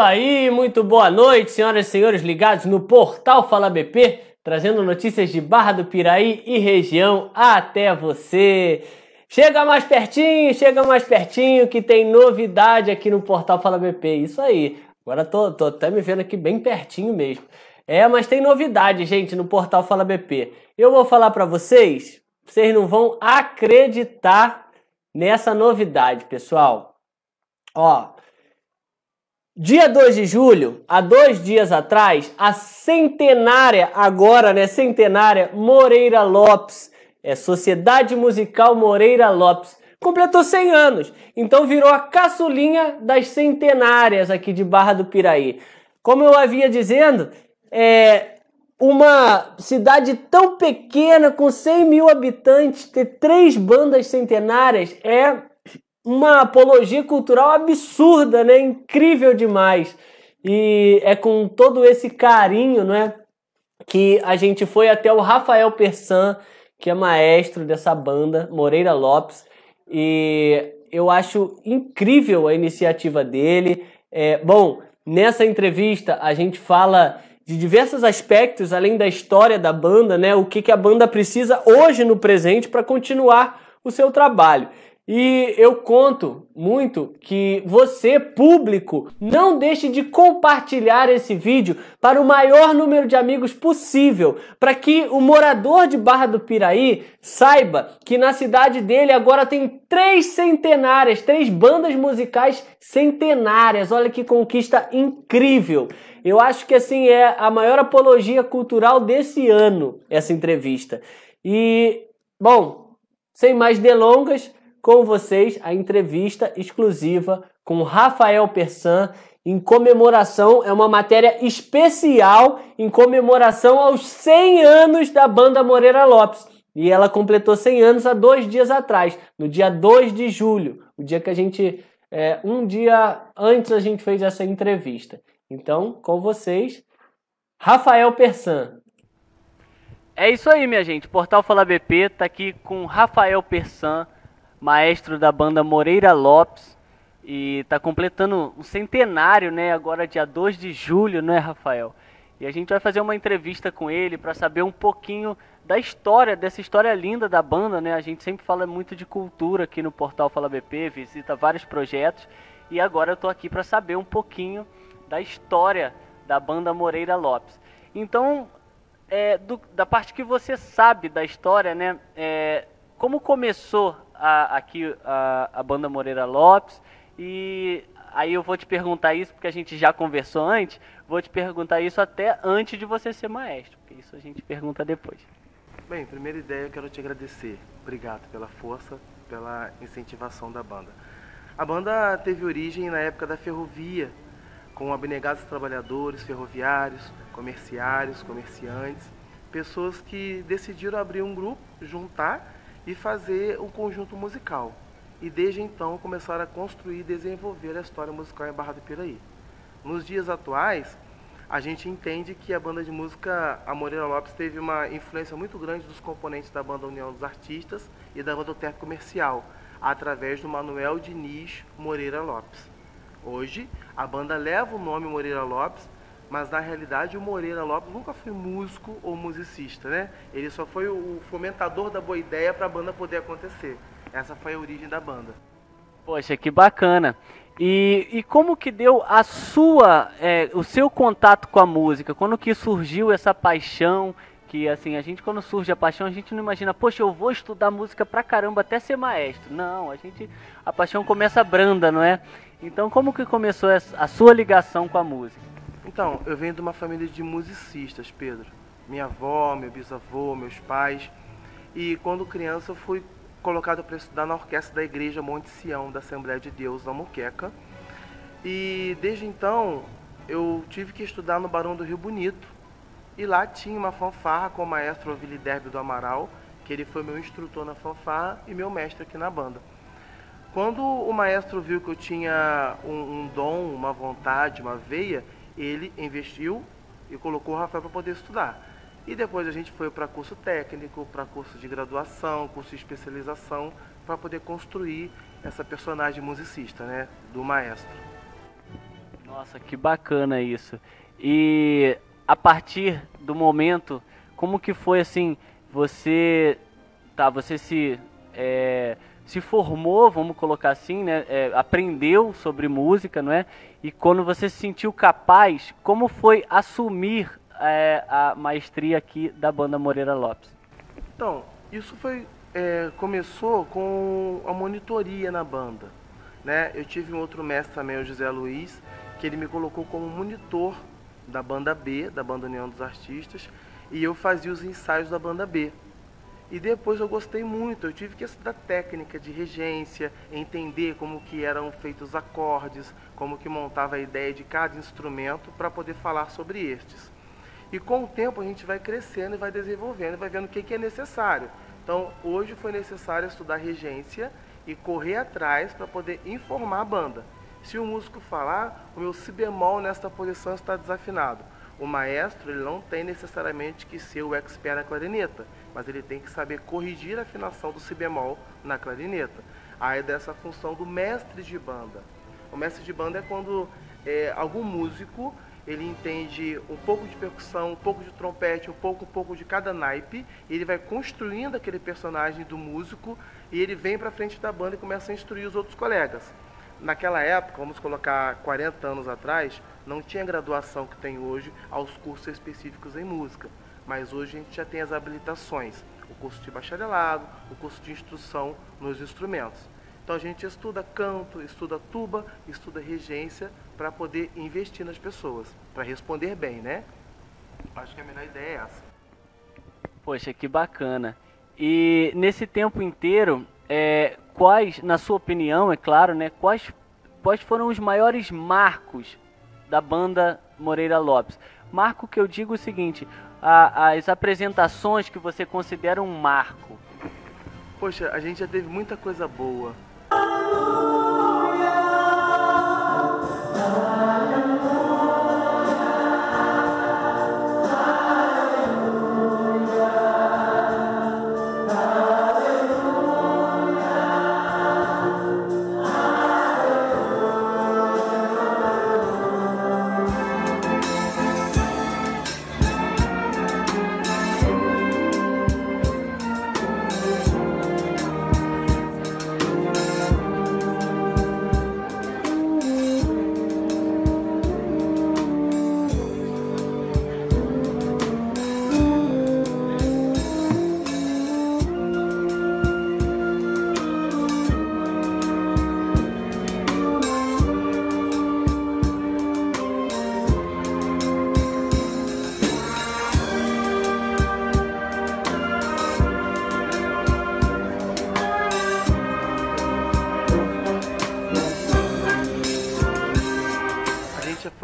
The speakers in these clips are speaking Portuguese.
aí, muito boa noite, senhoras e senhores ligados no portal Fala BP, trazendo notícias de Barra do Piraí e região até você. Chega mais pertinho, chega mais pertinho que tem novidade aqui no portal Fala BP. Isso aí. Agora tô, tô até me vendo aqui bem pertinho mesmo. É, mas tem novidade, gente, no portal Fala BP. Eu vou falar para vocês, vocês não vão acreditar nessa novidade, pessoal. Ó, dia 2 de julho, há dois dias atrás, a centenária, agora, né, centenária Moreira Lopes, é Sociedade Musical Moreira Lopes, completou 100 anos. Então virou a caçulinha das centenárias aqui de Barra do Piraí. Como eu havia dizendo, é uma cidade tão pequena, com 100 mil habitantes, ter três bandas centenárias é uma apologia cultural absurda, né? Incrível demais. E é com todo esse carinho, não é? Que a gente foi até o Rafael Persan, que é maestro dessa banda, Moreira Lopes, e eu acho incrível a iniciativa dele. É, bom, nessa entrevista a gente fala de diversos aspectos, além da história da banda, né? O que, que a banda precisa hoje no presente para continuar o seu trabalho. E eu conto muito que você, público, não deixe de compartilhar esse vídeo para o maior número de amigos possível, para que o morador de Barra do Piraí saiba que na cidade dele agora tem três centenárias, três bandas musicais centenárias. Olha que conquista incrível! Eu acho que assim é a maior apologia cultural desse ano, essa entrevista. E, bom, sem mais delongas, com vocês a entrevista exclusiva com Rafael Persan em comemoração, é uma matéria especial em comemoração aos 100 anos da banda Moreira Lopes. E ela completou 100 anos há dois dias atrás, no dia 2 de julho, o dia que a gente, é, um dia antes a gente fez essa entrevista. Então, com vocês, Rafael Persan. É isso aí, minha gente. Portal Fala BP tá aqui com Rafael Persan maestro da banda Moreira Lopes. E está completando um centenário, né? Agora dia 2 de julho, né, Rafael? E a gente vai fazer uma entrevista com ele para saber um pouquinho da história, dessa história linda da banda, né? A gente sempre fala muito de cultura aqui no portal Fala BP, visita vários projetos. E agora eu tô aqui para saber um pouquinho da história da banda Moreira Lopes. Então, é, do, da parte que você sabe da história, né? É, como começou a, aqui a, a banda Moreira Lopes e aí eu vou te perguntar isso porque a gente já conversou antes, vou te perguntar isso até antes de você ser maestro, porque isso a gente pergunta depois. Bem, primeira ideia eu quero te agradecer. Obrigado pela força, pela incentivação da banda. A banda teve origem na época da ferrovia, com abnegados trabalhadores ferroviários, comerciários, comerciantes, pessoas que decidiram abrir um grupo, juntar e fazer um conjunto musical. E desde então começaram a construir e desenvolver a história musical em Barra do Piraí. Nos dias atuais, a gente entende que a banda de música A Moreira Lopes teve uma influência muito grande dos componentes da banda União dos Artistas e da banda Teatro Comercial, através do Manuel Diniz Moreira Lopes. Hoje, a banda leva o nome Moreira Lopes mas na realidade o Moreira Lopes nunca foi músico ou musicista, né? Ele só foi o fomentador da boa ideia para a banda poder acontecer. Essa foi a origem da banda. Poxa, que bacana. E, e como que deu a sua, é, o seu contato com a música? Quando que surgiu essa paixão? Que assim, a gente quando surge a paixão, a gente não imagina, poxa, eu vou estudar música pra caramba até ser maestro. Não, a gente, a paixão começa branda, não é? Então como que começou a sua ligação com a música? Então, eu venho de uma família de musicistas, Pedro. Minha avó, meu bisavô, meus pais. E quando criança eu fui colocado para estudar na orquestra da igreja Monte Sião, da Assembleia de Deus, da Moqueca. E desde então eu tive que estudar no Barão do Rio Bonito. E lá tinha uma fanfarra com o maestro Ovili Derby do Amaral, que ele foi meu instrutor na fanfarra e meu mestre aqui na banda. Quando o maestro viu que eu tinha um, um dom, uma vontade, uma veia, ele investiu e colocou o Rafael para poder estudar. E depois a gente foi para curso técnico, para curso de graduação, curso de especialização, para poder construir essa personagem musicista, né, do maestro. Nossa, que bacana isso. E a partir do momento, como que foi assim, você tá, você se é, se formou, vamos colocar assim, né, é, aprendeu sobre música, não é? E quando você se sentiu capaz, como foi assumir é, a maestria aqui da banda Moreira Lopes? Então, isso foi é, começou com a monitoria na banda, né? Eu tive um outro mestre também, o José Luiz, que ele me colocou como monitor da banda B, da banda União dos Artistas, e eu fazia os ensaios da banda B. E depois eu gostei muito, eu tive que estudar técnica de regência, entender como que eram feitos os acordes, como que montava a ideia de cada instrumento para poder falar sobre estes. E com o tempo a gente vai crescendo e vai desenvolvendo, vai vendo o que, que é necessário. Então hoje foi necessário estudar regência e correr atrás para poder informar a banda. Se o músico falar, o meu si bemol nesta posição está desafinado. O maestro ele não tem necessariamente que ser o expert na clarineta mas ele tem que saber corrigir a afinação do si bemol na clarineta. Aí dessa função do mestre de banda. O mestre de banda é quando é, algum músico ele entende um pouco de percussão, um pouco de trompete, um pouco, um pouco de cada naipe, e ele vai construindo aquele personagem do músico e ele vem para frente da banda e começa a instruir os outros colegas. Naquela época, vamos colocar 40 anos atrás, não tinha graduação que tem hoje aos cursos específicos em música mas hoje a gente já tem as habilitações, o curso de bacharelado, o curso de instrução nos instrumentos. Então a gente estuda canto, estuda tuba, estuda regência para poder investir nas pessoas, para responder bem, né? Acho que a melhor ideia é essa. Poxa, que bacana. E nesse tempo inteiro, é, quais, na sua opinião, é claro, né, quais, quais foram os maiores marcos da banda Moreira Lopes? Marco que eu digo o seguinte, a, as apresentações que você considera um marco? Poxa, a gente já teve muita coisa boa.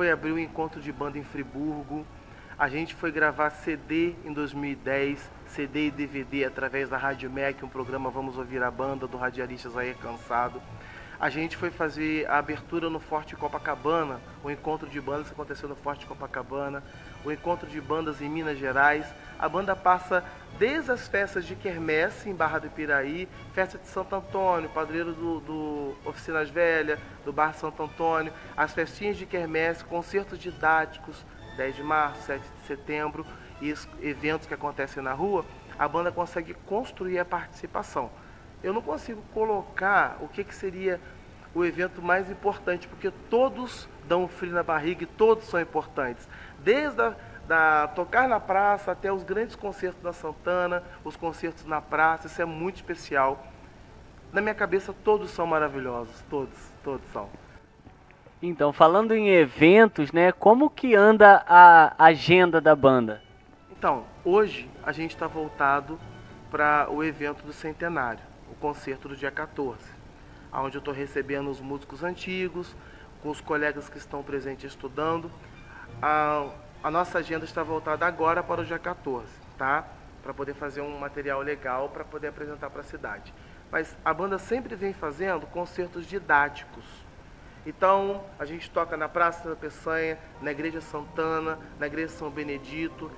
Foi abrir um encontro de banda em Friburgo. A gente foi gravar CD em 2010, CD e DVD através da Rádio MEC, um programa Vamos Ouvir a Banda, do radialista Zair Cansado. A gente foi fazer a abertura no Forte Copacabana, o encontro de bandas que aconteceu no Forte Copacabana, o encontro de bandas em Minas Gerais. A banda passa desde as festas de Quermesse, em Barra do Piraí, festa de Santo Antônio, padroeiro do, do Oficinas Velha, do Bar Santo Antônio, as festinhas de Quermesse, concertos didáticos, 10 de março, 7 de setembro, e eventos que acontecem na rua, a banda consegue construir a participação eu não consigo colocar o que, que seria o evento mais importante, porque todos dão frio na barriga e todos são importantes. Desde a, da tocar na praça até os grandes concertos da Santana, os concertos na praça, isso é muito especial. Na minha cabeça todos são maravilhosos, todos, todos são. Então, falando em eventos, né, como que anda a agenda da banda? Então, hoje a gente está voltado para o evento do centenário o concerto do dia 14, onde eu estou recebendo os músicos antigos, com os colegas que estão presentes estudando. A, a nossa agenda está voltada agora para o dia 14, tá? Para poder fazer um material legal para poder apresentar para a cidade. Mas a banda sempre vem fazendo concertos didáticos. Então, a gente toca na Praça da Peçanha, na Igreja Santana, na Igreja São Benedito,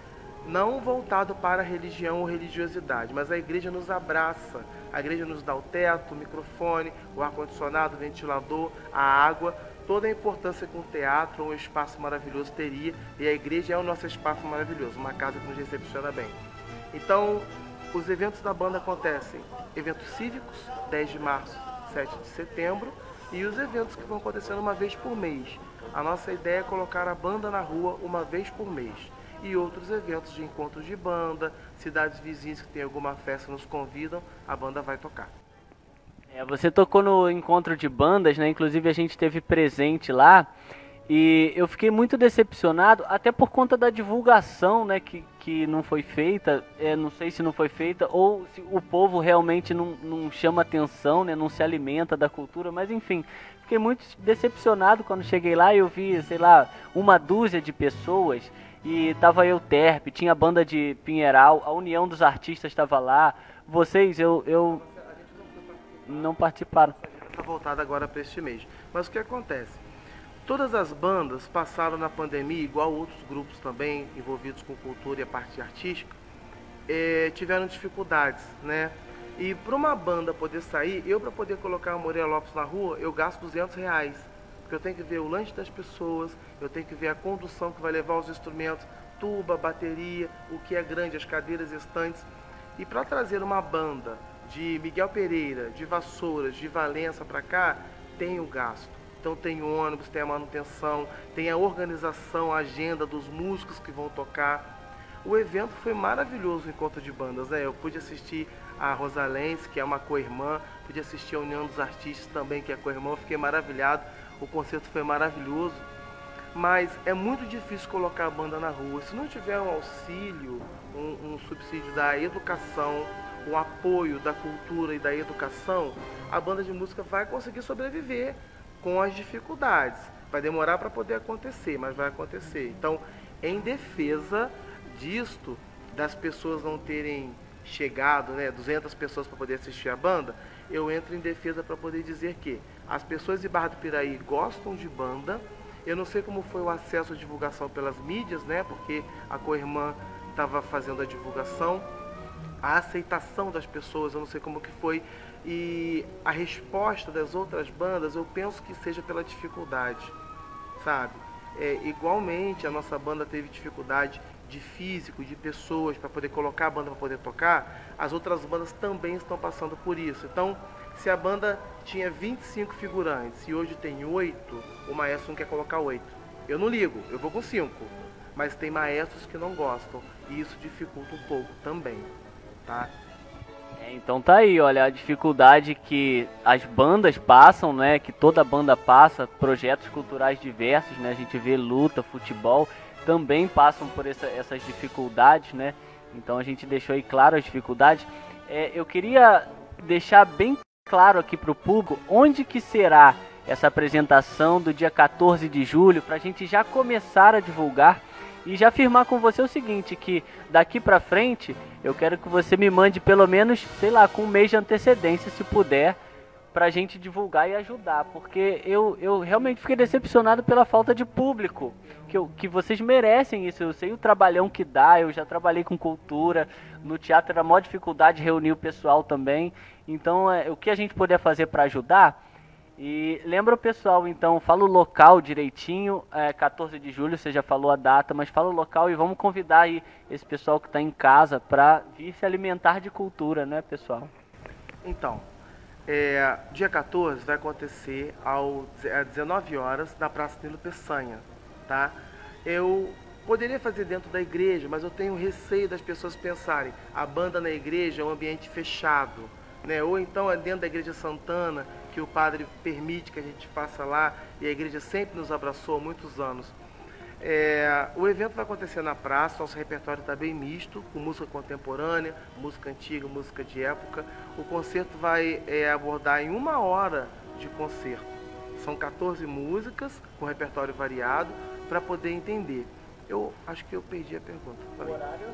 não voltado para a religião ou religiosidade, mas a igreja nos abraça, a igreja nos dá o teto, o microfone, o ar-condicionado, o ventilador, a água, toda a importância que um teatro, um espaço maravilhoso teria, e a igreja é o nosso espaço maravilhoso, uma casa que nos recepciona bem. Então, os eventos da banda acontecem, eventos cívicos, 10 de março, 7 de setembro, e os eventos que vão acontecendo uma vez por mês. A nossa ideia é colocar a banda na rua uma vez por mês. E outros eventos de encontros de banda, cidades vizinhas que tem alguma festa nos convidam, a banda vai tocar. É, você tocou no encontro de bandas, né? Inclusive a gente teve presente lá. E eu fiquei muito decepcionado, até por conta da divulgação, né, que, que não foi feita. É, não sei se não foi feita ou se o povo realmente não, não chama atenção, né, não se alimenta da cultura, mas enfim, fiquei muito decepcionado quando cheguei lá e eu vi, sei lá, uma dúzia de pessoas e tava eu Terp, tinha a banda de Pinheiral, a União dos Artistas estava lá. Vocês, eu, eu não participaram. Está voltada agora para este mês. Mas o que acontece? Todas as bandas passaram na pandemia, igual outros grupos também envolvidos com cultura e a parte artística, é, tiveram dificuldades, né? E para uma banda poder sair, eu para poder colocar a Moreira Lopes na rua, eu gasto 200 reais. Porque eu tenho que ver o lanche das pessoas, eu tenho que ver a condução que vai levar os instrumentos, tuba, bateria, o que é grande, as cadeiras, estantes. E para trazer uma banda de Miguel Pereira, de Vassouras, de Valença para cá, tem o gasto. Então tem o ônibus, tem a manutenção, tem a organização, a agenda dos músicos que vão tocar. O evento foi maravilhoso, o encontro de bandas, né? Eu pude assistir a Rosalense, que é uma co-irmã, pude assistir a União dos Artistas também, que é co-irmã, fiquei maravilhado. O concerto foi maravilhoso. Mas é muito difícil colocar a banda na rua. Se não tiver um auxílio, um, um subsídio da educação, o apoio da cultura e da educação, a banda de música vai conseguir sobreviver com as dificuldades. Vai demorar para poder acontecer, mas vai acontecer. Então, em defesa disto, das pessoas não terem chegado, né, 200 pessoas para poder assistir a banda, eu entro em defesa para poder dizer que as pessoas de Barra do Piraí gostam de banda. Eu não sei como foi o acesso à divulgação pelas mídias, né, porque a co-irmã estava fazendo a divulgação, a aceitação das pessoas, eu não sei como que foi, e a resposta das outras bandas, eu penso que seja pela dificuldade, sabe? É, igualmente, a nossa banda teve dificuldade de físico, de pessoas para poder colocar a banda para poder tocar, as outras bandas também estão passando por isso. Então, se a banda tinha 25 figurantes e hoje tem 8, o maestro não quer colocar 8. Eu não ligo, eu vou com 5. Mas tem maestros que não gostam e isso dificulta um pouco também, tá? É, então tá aí, olha, a dificuldade que as bandas passam, né? Que toda banda passa, projetos culturais diversos, né? A gente vê luta, futebol, também passam por essa, essas dificuldades, né? Então a gente deixou aí claro as dificuldades. É, eu queria deixar bem claro aqui para o público onde que será essa apresentação do dia 14 de julho, para a gente já começar a divulgar e já afirmar com você o seguinte, que daqui para frente eu quero que você me mande pelo menos, sei lá, com um mês de antecedência, se puder, pra gente divulgar e ajudar, porque eu, eu realmente fiquei decepcionado pela falta de público, que, eu, que vocês merecem isso, eu sei o trabalhão que dá, eu já trabalhei com cultura, no teatro era maior dificuldade reunir o pessoal também, então é, o que a gente puder fazer para ajudar, e lembra o pessoal, então, fala o local direitinho, é 14 de julho, você já falou a data, mas fala o local e vamos convidar aí esse pessoal que está em casa para vir se alimentar de cultura, né, pessoal? Então, é, dia 14 vai acontecer às 19 horas na Praça Nilo Peçanha, tá? Eu poderia fazer dentro da igreja, mas eu tenho receio das pessoas pensarem a banda na igreja é um ambiente fechado, né? Ou então é dentro da igreja Santana que o padre permite que a gente faça lá e a igreja sempre nos abraçou há muitos anos. É, o evento vai acontecer na praça, nosso repertório está bem misto, com música contemporânea, música antiga, música de época. O concerto vai é, abordar em uma hora de concerto. São 14 músicas com repertório variado para poder entender. Eu acho que eu perdi a pergunta. Horário?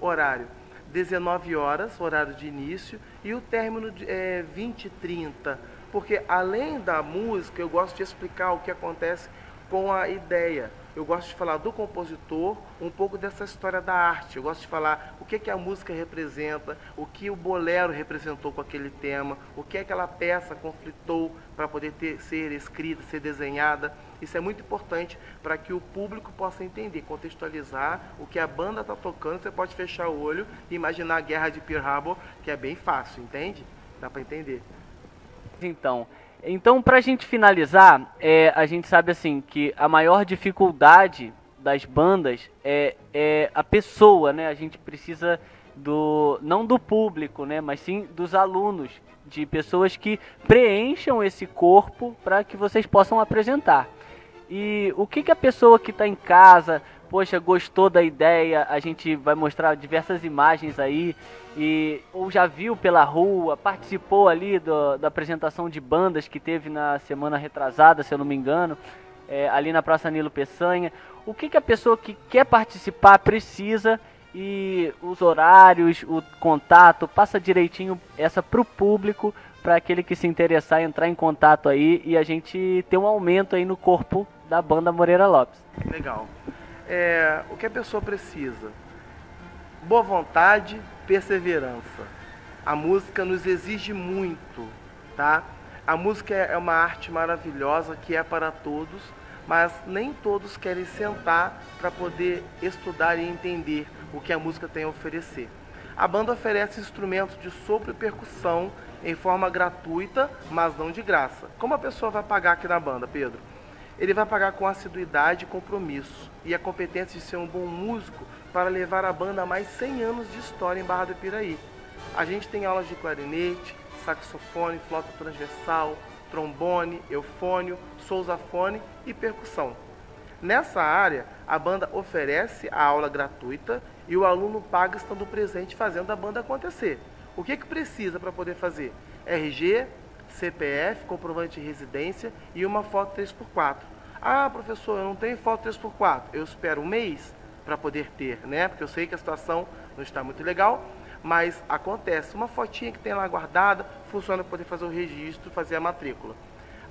Horário. 19 horas, horário de início, e o término é 20 e 30 porque além da música, eu gosto de explicar o que acontece com a ideia. eu gosto de falar do compositor, um pouco dessa história da arte. Eu gosto de falar o que, que a música representa, o que o bolero representou com aquele tema, o que aquela peça conflitou para poder ter, ser escrita, ser desenhada. Isso é muito importante para que o público possa entender, contextualizar o que a banda está tocando. Você pode fechar o olho e imaginar a guerra de Pearl Harbor, que é bem fácil, entende? Dá para entender. Então, então para a gente finalizar, é, a gente sabe assim que a maior dificuldade das bandas é, é a pessoa, né? A gente precisa do não do público, né? Mas sim dos alunos, de pessoas que preencham esse corpo para que vocês possam apresentar. E o que, que a pessoa que está em casa, poxa, gostou da ideia, a gente vai mostrar diversas imagens aí, e ou já viu pela rua, participou ali do, da apresentação de bandas que teve na semana retrasada, se eu não me engano, é, ali na Praça Nilo Peçanha. O que, que a pessoa que quer participar precisa e os horários, o contato, passa direitinho essa para o público, para aquele que se interessar entrar em contato aí e a gente ter um aumento aí no corpo da banda Moreira Lopes. Legal. É, o que a pessoa precisa? Boa vontade, perseverança. A música nos exige muito, tá? A música é uma arte maravilhosa que é para todos, mas nem todos querem sentar para poder estudar e entender o que a música tem a oferecer. A banda oferece instrumentos de sopro e percussão em forma gratuita, mas não de graça. Como a pessoa vai pagar aqui na banda, Pedro? Ele vai pagar com assiduidade e compromisso e a competência de ser um bom músico para levar a banda a mais 100 anos de história em Barra do Piraí. A gente tem aulas de clarinete, saxofone, flauta transversal, trombone, eufônio, sousafone e percussão. Nessa área, a banda oferece a aula gratuita e o aluno paga estando presente fazendo a banda acontecer. O que, que precisa para poder fazer? RG, CPF, comprovante de residência e uma foto 3x4. Ah, professor, eu não tenho foto 3x4. Eu espero um mês para poder ter, né? Porque eu sei que a situação não está muito legal, mas acontece. Uma fotinha que tem lá guardada, funciona para poder fazer o registro, fazer a matrícula.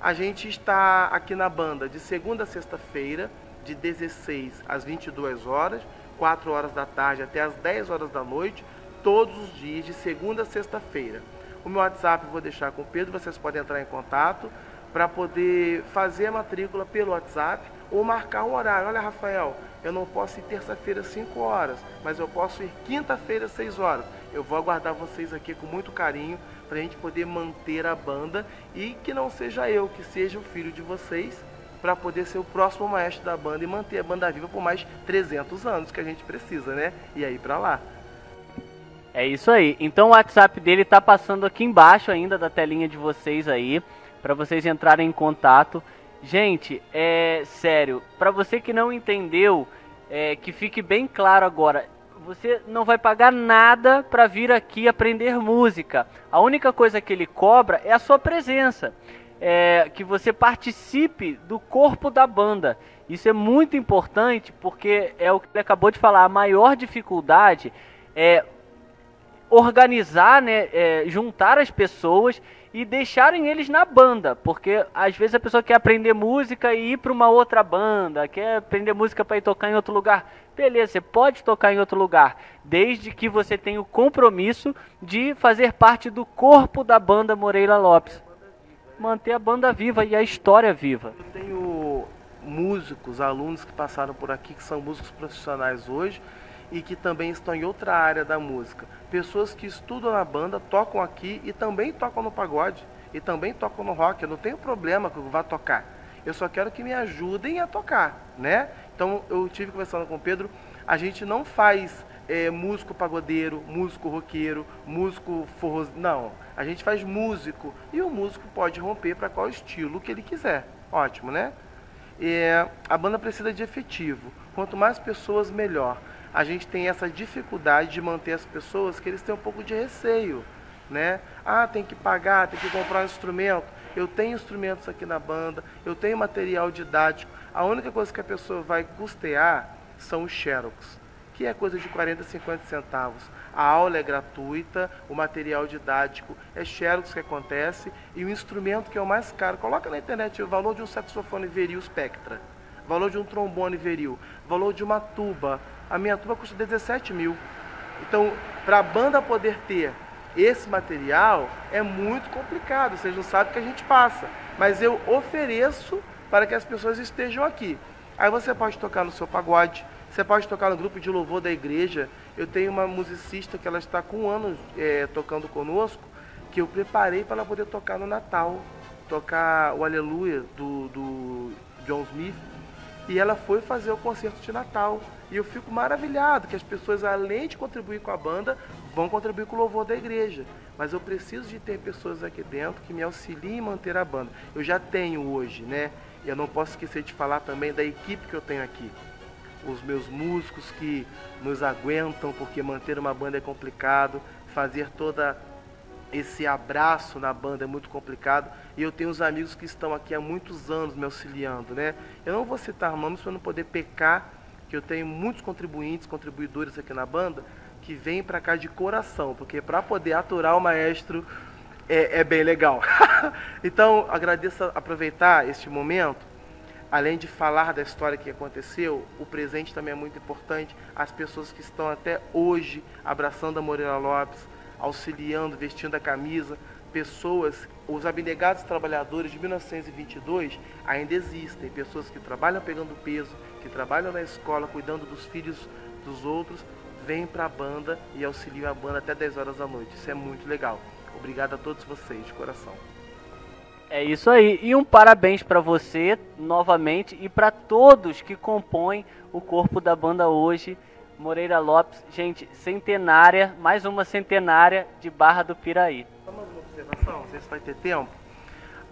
A gente está aqui na banda de segunda a sexta-feira, de 16 às 22 horas, 4 horas da tarde até às 10 horas da noite, todos os dias, de segunda a sexta-feira. O meu WhatsApp vou deixar com o Pedro, vocês podem entrar em contato para poder fazer a matrícula pelo WhatsApp ou marcar um horário. Olha, Rafael, eu não posso ir terça-feira 5 horas, mas eu posso ir quinta-feira 6 horas. Eu vou aguardar vocês aqui com muito carinho para a gente poder manter a banda e que não seja eu, que seja o filho de vocês para poder ser o próximo maestro da banda e manter a banda viva por mais 300 anos que a gente precisa, né? E aí para lá. É isso aí. Então o WhatsApp dele tá passando aqui embaixo ainda da telinha de vocês aí, para vocês entrarem em contato. Gente, é sério, para você que não entendeu, é, que fique bem claro agora, você não vai pagar nada para vir aqui aprender música. A única coisa que ele cobra é a sua presença. É, que você participe do corpo da banda. Isso é muito importante porque é o que ele acabou de falar. A maior dificuldade é organizar, né, é, juntar as pessoas e deixarem eles na banda, porque às vezes a pessoa quer aprender música e ir para uma outra banda, quer aprender música para ir tocar em outro lugar. Beleza, você pode tocar em outro lugar, desde que você tenha o compromisso de fazer parte do corpo da banda Moreira Lopes. Manter a banda viva e a história viva. Eu tenho músicos, alunos que passaram por aqui, que são músicos profissionais hoje, e que também estão em outra área da música. Pessoas que estudam na banda, tocam aqui e também tocam no pagode, e também tocam no rock. Eu não tenho problema que eu vá tocar. Eu só quero que me ajudem a tocar, né? Então eu tive conversando com o Pedro, a gente não faz é, músico pagodeiro, músico roqueiro, músico forró, não. A gente faz músico e o músico pode romper para qual estilo que ele quiser. Ótimo, né? É, a banda precisa de efetivo. Quanto mais pessoas, melhor a gente tem essa dificuldade de manter as pessoas que eles têm um pouco de receio, né? Ah, tem que pagar, tem que comprar um instrumento. Eu tenho instrumentos aqui na banda, eu tenho material didático. A única coisa que a pessoa vai custear são os xerox, que é coisa de 40, 50 centavos. A aula é gratuita, o material didático é xerox que acontece e o instrumento que é o mais caro. Coloca na internet o valor de um saxofone Veril Spectra valor de um trombone veril, valor de uma tuba. A minha tuba custa 17 mil. Então, para a banda poder ter esse material é muito complicado, vocês não sabem o que a gente passa. Mas eu ofereço para que as pessoas estejam aqui. Aí você pode tocar no seu pagode, você pode tocar no grupo de louvor da igreja. Eu tenho uma musicista que ela está com um ano é, tocando conosco, que eu preparei para ela poder tocar no Natal, tocar o Aleluia do, do John Smith. E ela foi fazer o concerto de Natal. E eu fico maravilhado que as pessoas, além de contribuir com a banda, vão contribuir com o louvor da igreja. Mas eu preciso de ter pessoas aqui dentro que me auxiliem a manter a banda. Eu já tenho hoje, né? E eu não posso esquecer de falar também da equipe que eu tenho aqui. Os meus músicos que nos aguentam, porque manter uma banda é complicado, fazer toda esse abraço na banda é muito complicado. E eu tenho os amigos que estão aqui há muitos anos me auxiliando, né? Eu não vou citar nomes para não poder pecar, que eu tenho muitos contribuintes, contribuidores aqui na banda, que vêm para cá de coração, porque para poder aturar o maestro é, é bem legal. então, agradeço aproveitar este momento, além de falar da história que aconteceu, o presente também é muito importante. As pessoas que estão até hoje abraçando a Moreira Lopes, auxiliando, vestindo a camisa, pessoas, os abnegados trabalhadores de 1922 ainda existem, pessoas que trabalham pegando peso, que trabalham na escola, cuidando dos filhos dos outros, vêm para a banda e auxiliam a banda até 10 horas da noite. Isso é muito legal. Obrigado a todos vocês, de coração. É isso aí. E um parabéns para você novamente e para todos que compõem o corpo da banda hoje. Moreira Lopes, gente, centenária, mais uma centenária de Barra do Piraí. Só mais uma observação, não sei se vai ter tempo.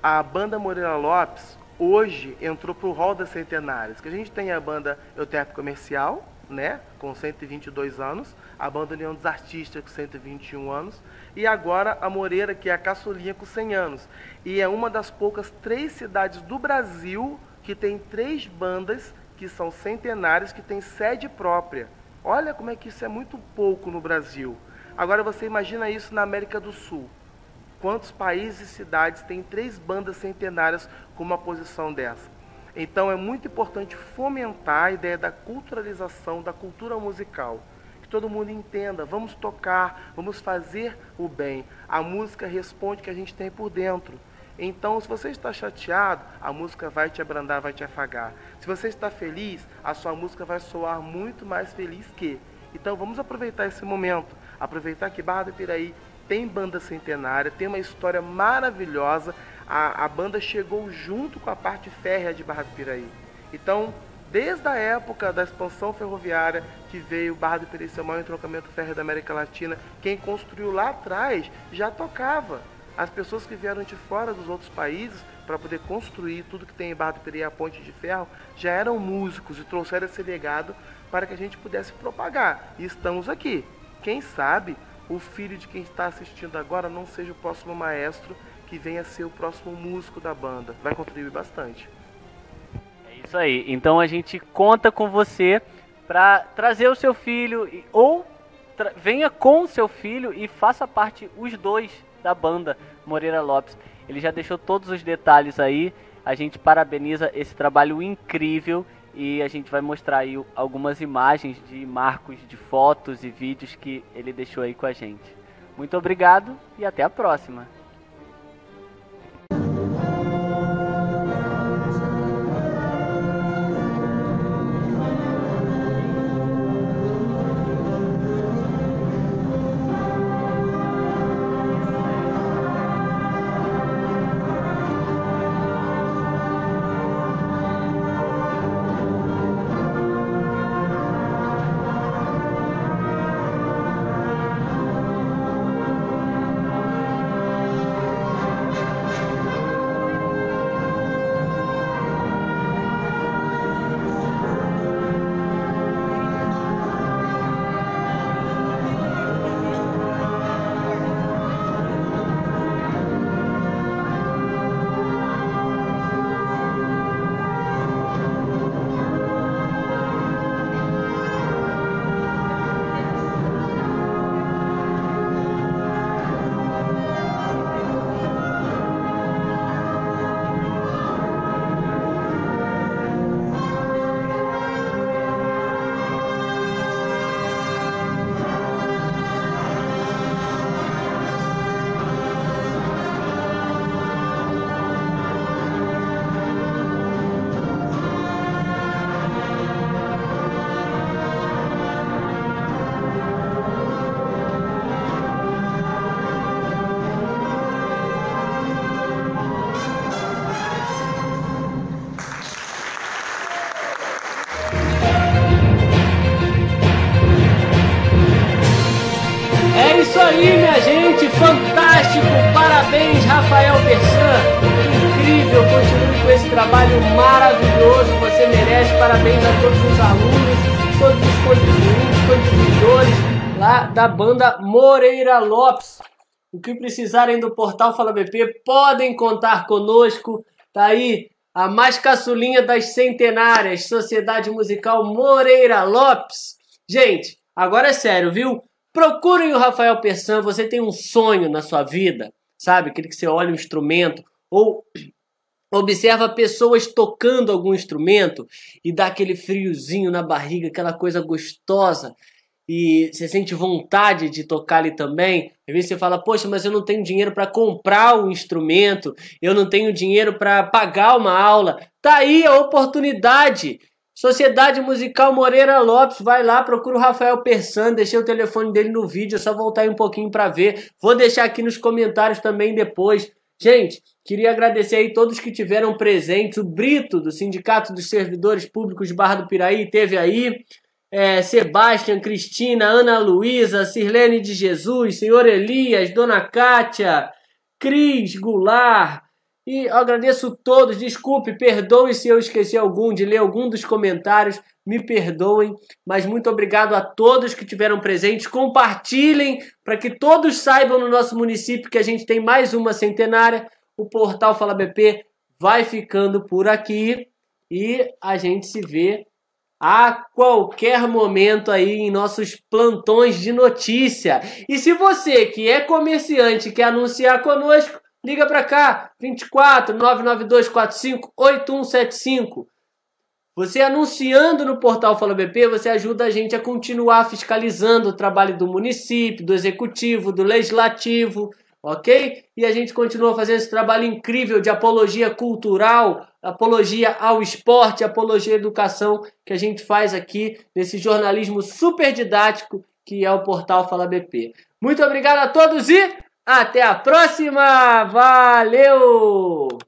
A banda Moreira Lopes hoje entrou para o hall das centenárias, que a gente tem a banda Euterpe Comercial, né, com 122 anos, a banda União dos Artistas com 121 anos, e agora a Moreira, que é a caçulinha com 100 anos. E é uma das poucas três cidades do Brasil que tem três bandas que são centenárias, que tem sede própria. Olha como é que isso é muito pouco no Brasil. Agora você imagina isso na América do Sul. Quantos países e cidades têm três bandas centenárias com uma posição dessa? Então é muito importante fomentar a ideia da culturalização, da cultura musical que todo mundo entenda. Vamos tocar, vamos fazer o bem. A música responde o que a gente tem por dentro. Então, se você está chateado, a música vai te abrandar, vai te afagar. Se você está feliz, a sua música vai soar muito mais feliz que. Então, vamos aproveitar esse momento. Aproveitar que Barra do Piraí tem banda centenária, tem uma história maravilhosa. A, a banda chegou junto com a parte férrea de Barra do Piraí. Então, desde a época da expansão ferroviária, que veio Barra do Piraí, o maior entroncamento férreo da América Latina, quem construiu lá atrás já tocava. As pessoas que vieram de fora dos outros países para poder construir tudo que tem em Barra do Piraí, a ponte de ferro, já eram músicos e trouxeram esse legado para que a gente pudesse propagar. E estamos aqui. Quem sabe o filho de quem está assistindo agora não seja o próximo maestro que venha ser o próximo músico da banda. Vai contribuir bastante. Isso aí. Então a gente conta com você para trazer o seu filho ou venha com seu filho e faça parte os dois da banda Moreira Lopes. Ele já deixou todos os detalhes aí. A gente parabeniza esse trabalho incrível e a gente vai mostrar aí algumas imagens de marcos de fotos e vídeos que ele deixou aí com a gente. Muito obrigado e até a próxima. Trabalho maravilhoso, você merece. Parabéns a todos os alunos, todos os contribuintes, contribuidores lá da banda Moreira Lopes. O que precisarem do portal Fala BP, podem contar conosco. Tá aí a mais caçulinha das centenárias, Sociedade Musical Moreira Lopes. Gente, agora é sério, viu? Procurem o Rafael Pessan, você tem um sonho na sua vida, sabe? Aquele que você olha um instrumento ou observa pessoas tocando algum instrumento e dá aquele friozinho na barriga, aquela coisa gostosa e você sente vontade de tocar ali também. Às vezes você fala, poxa, mas eu não tenho dinheiro para comprar um instrumento, eu não tenho dinheiro para pagar uma aula. Tá aí a oportunidade. Sociedade Musical Moreira Lopes, vai lá, procura o Rafael Persan, deixei o telefone dele no vídeo, é só voltar aí um pouquinho para ver. Vou deixar aqui nos comentários também depois. Gente, queria agradecer aí todos que tiveram presentes. O Brito, do Sindicato dos Servidores Públicos de Barra do Piraí, teve aí é, Sebastião, Cristina, Ana Luísa, Sirlene de Jesus, Senhor Elias, Dona Kátia, Cris Goulart. E agradeço todos, desculpe, perdoe se eu esqueci algum de ler algum dos comentários, me perdoem, mas muito obrigado a todos que tiveram presentes. Compartilhem para que todos saibam no nosso município que a gente tem mais uma centenária. O portal Fala BP vai ficando por aqui e a gente se vê a qualquer momento aí em nossos plantões de notícia. E se você que é comerciante quer anunciar conosco, liga para cá 24 992 45 8175. Você anunciando no portal Fala BP, você ajuda a gente a continuar fiscalizando o trabalho do município, do executivo, do legislativo, ok? E a gente continua fazendo esse trabalho incrível de apologia cultural, apologia ao esporte, apologia à educação que a gente faz aqui nesse jornalismo super didático que é o portal Fala BP. Muito obrigado a todos e até a próxima! Valeu!